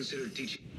consider teaching?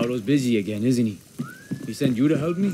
Pablo's busy again, isn't he? He sent you to help me?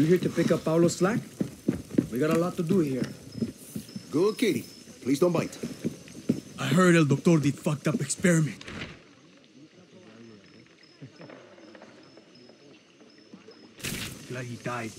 You here to pick up Pablo's slack? We got a lot to do here. Good kitty. Please don't bite. I heard El Doctor did fucked up experiment. Glad he died.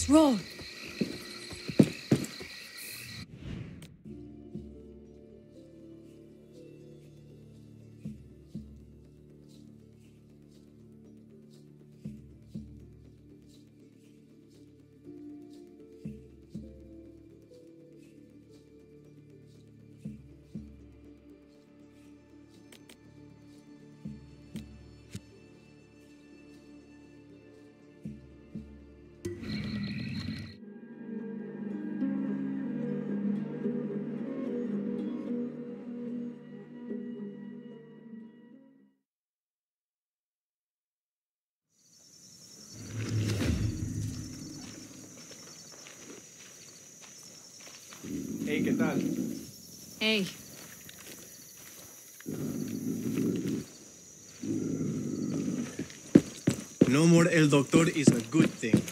Let's roll. Hey, ¿qué tal? Hey, No more El Doctor is a good thing.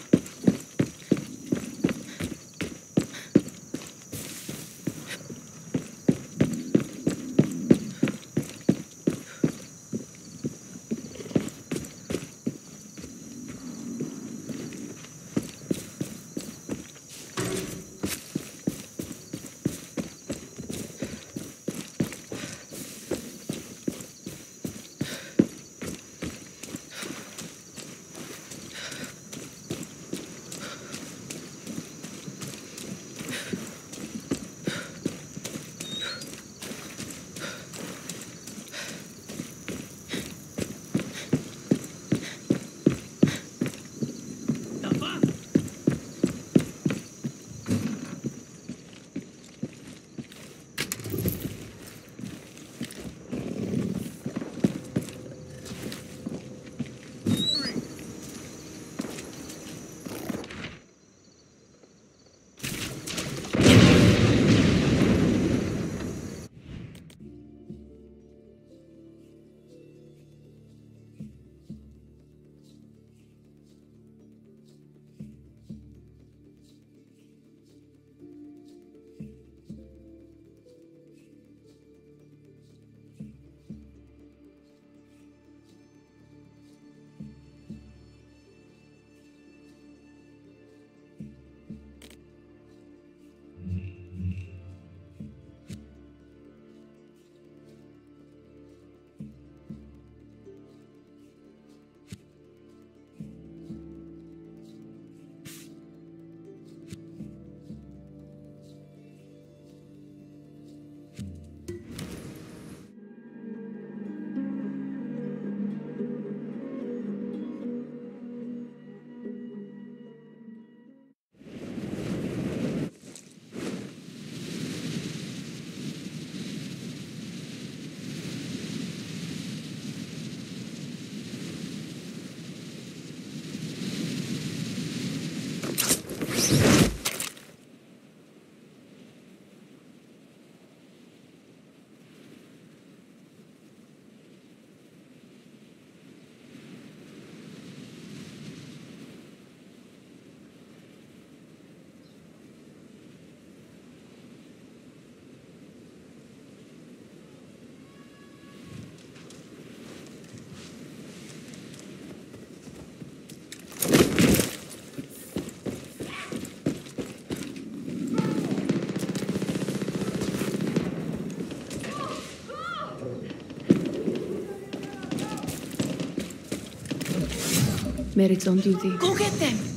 On duty. Go get them!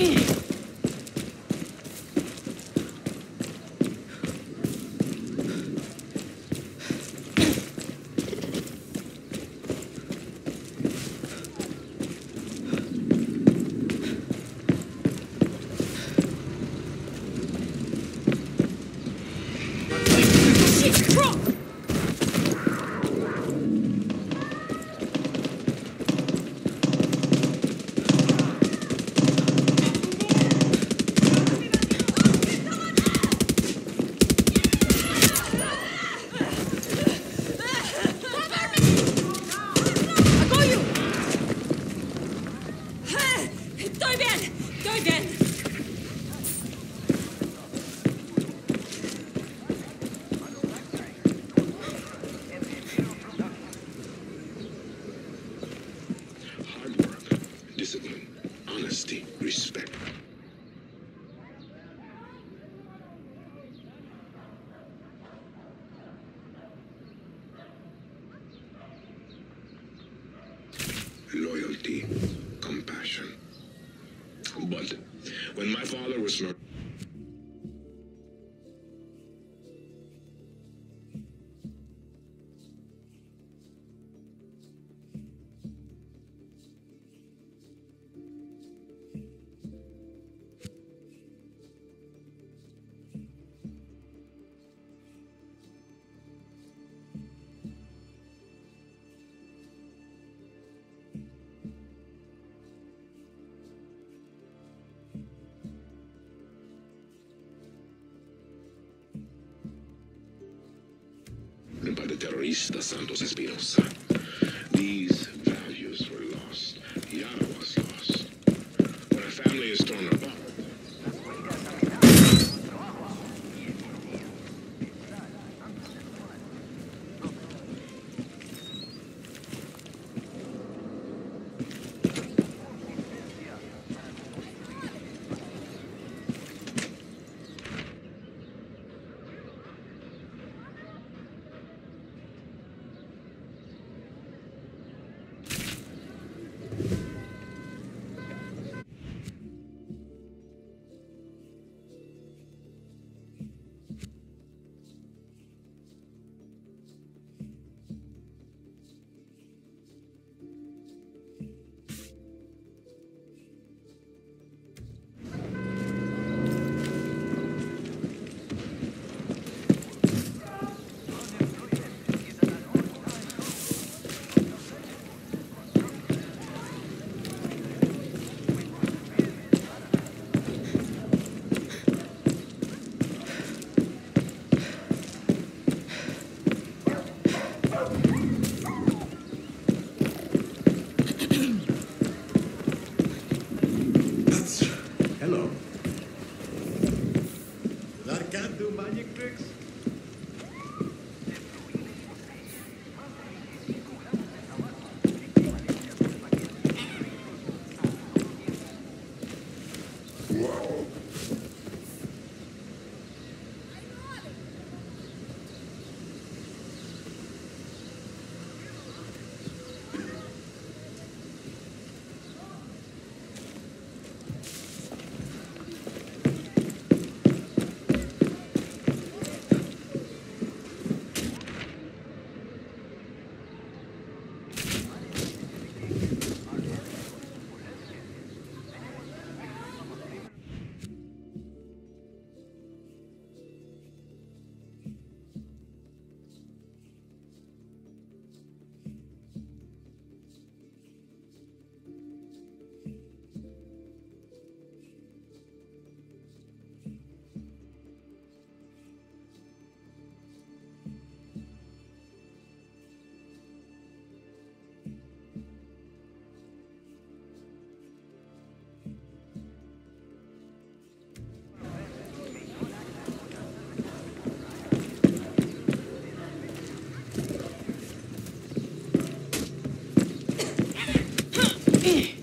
Eek! When my father was not terrorista Santos Espinosa. Whoa. Eh!